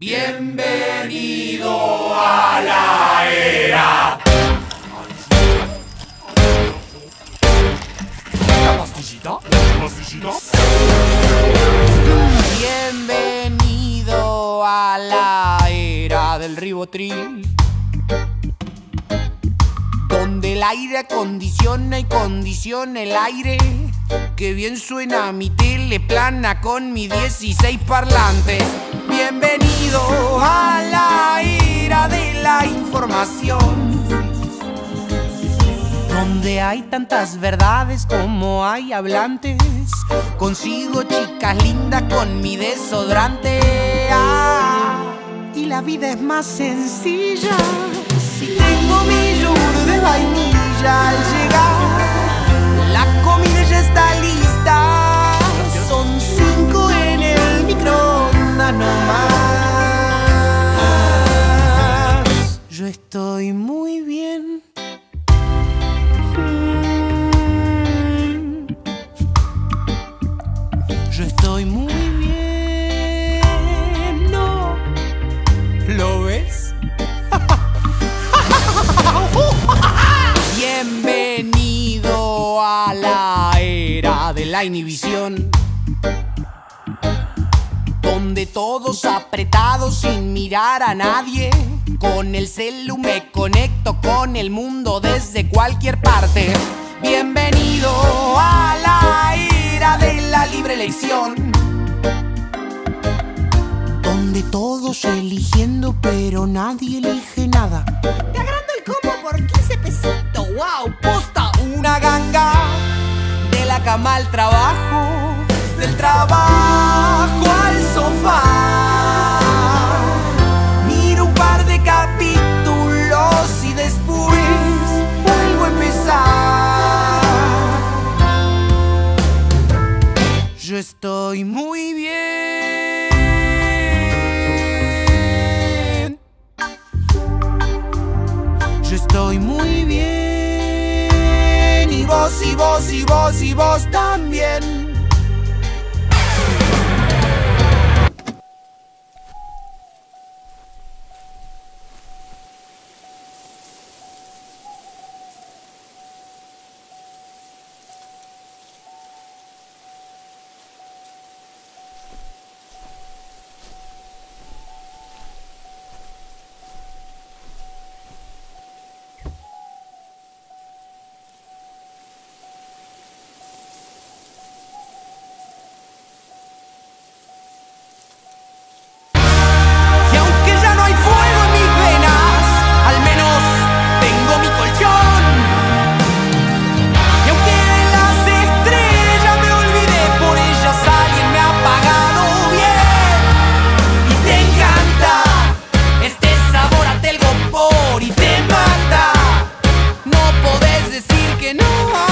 Bienvenido a la era. ¿La pastillita? ¿La pastillita? Bienvenido a la era del ribotril. Donde el aire acondiciona y condiciona el aire. Que bien suena mi tele plana con mi 16 parlantes. Bienvenido a la era de la información. Donde hay tantas verdades como hay hablantes. Consigo chicas lindas con mi desodorante. Ah, y la vida es más sencilla. Si tengo mi yogur de vainilla al llegar, la comida está listo. La inhibición. Donde todos apretados sin mirar a nadie. Con el celu me conecto con el mundo desde cualquier parte. Bienvenido a la era de la libre elección. Donde todos eligiendo pero nadie elige nada. Te agrando el combo por 15 pesitos. ¡Wow! Posta una ganga. Cama al trabajo. Del trabajo al sofá. Vos, y vos, y vos, y vos también. Decir que